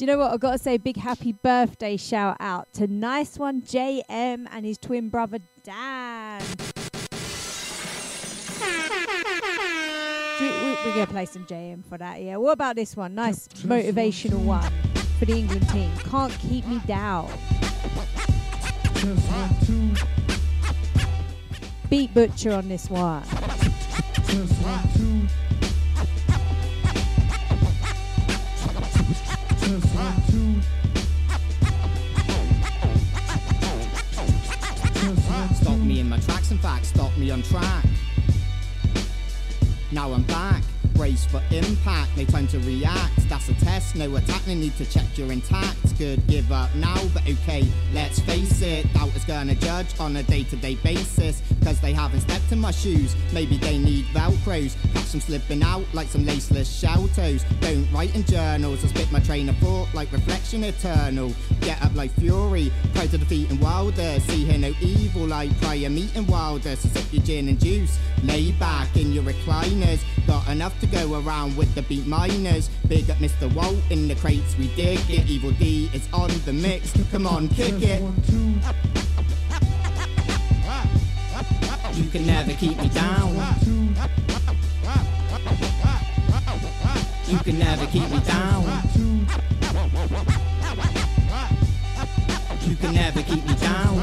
you know what? I've got to say, big happy birthday shout out to Nicewun JM and his twin brother Dan. We, we, we're going to play some JM for that, yeah. What about this one? Nice motivational one for the England team. Can't keep me down. Beat Butcher on this one. Stop me in my tracks, in fact, stop me on track. Now I'm back, brace for impact, no time to react. That's a test, no attack, no need to check you're intact. Could give up now, but okay, let's face it. Doubters gonna judge on a day to day basis. Cause they haven't stepped in my shoes, maybe they need velcros. Catch them slipping out like some laceless shelltoes. Don't write in journals, I spit my train of thought like reflection eternal. Get up like fury, try to defeat in Wilder. See here no evil like prior meeting Wilder. So sip your gin and juice, lay back in your recliners. Got enough to go around with the Beatminerz. Big up Mr. Walt in the crates, we dig it. Evil Dee is on the mix, come on, kick it. You can never keep me down. You can never keep me down. You can never keep me down.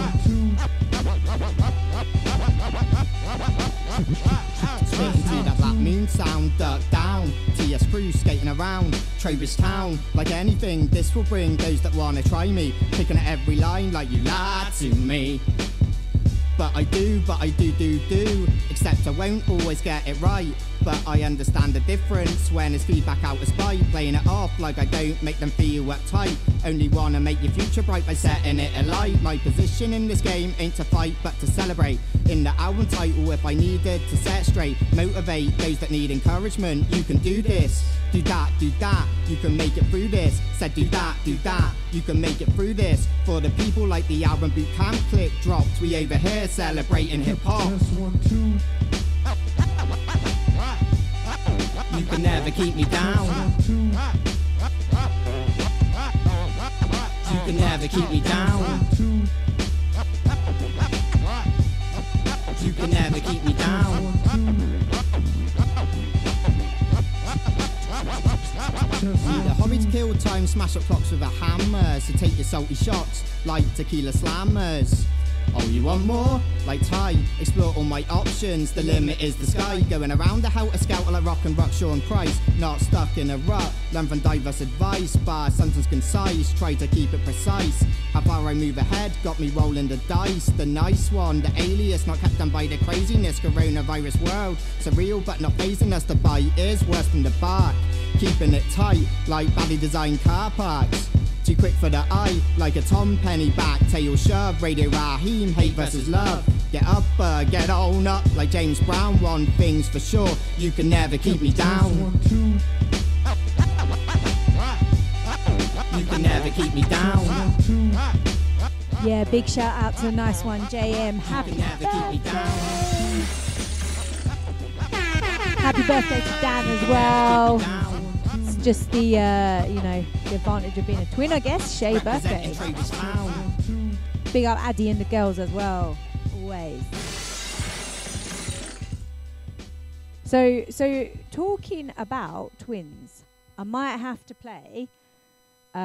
Moon sound, duck down. TS crew skating around, Trowbridge town. Like anything, this will bring those that wanna try me. Picking at every line like you lied to me. But I do, but I do, do, do. Except I won't always get it right. But I understand the difference when it's feedback out of spite. Playing it off like I don't make them feel uptight. Only wanna make your future bright by setting it alight. My position in this game ain't to fight, but to celebrate. In the album title, if I needed to set straight, motivate those that need encouragement. You can do this, do that, do that. You can make it through this. Said do that, do that. You can make it through this. For the people like the album Boot Camp Clik dropped, we over here celebrating hip hop. You can never keep me down. You can never keep me down. You can never keep me down. The hurry to kill time, smash up clocks with a hammer. So take your salty shots like tequila slammers. Oh, you want more? Like Ty, explore all my options. The limit is the sky. Going around the Heltah Skeltah like Rock and Ruck, Sean Price. Not stuck in a rut. Learn from diverse advice. Bar sentence concise. Try to keep it precise. How far I move ahead got me rolling the dice. The Nicewun, the alias, not kept down by the craziness. Coronavirus world, surreal but not phasing us. The bite is worse than the bark. Keeping it tight like badly designed car parks. Too quick for the eye, like a Tom Penny back tail shove. Radio Raheem, hate versus love. Get up, uh, get on up, like James Brown. One thing's for sure, you can never keep me down. You can never keep me down. Yeah, big shout out to the Nicewun JM. Happy down. Happy birthday to Dan as well. Just the uh, you know the advantage of being a twin, I guess. Shay birthday. Town. Big up Addy and the girls as well. Always. So so talking about twins, I might have to play. Uh,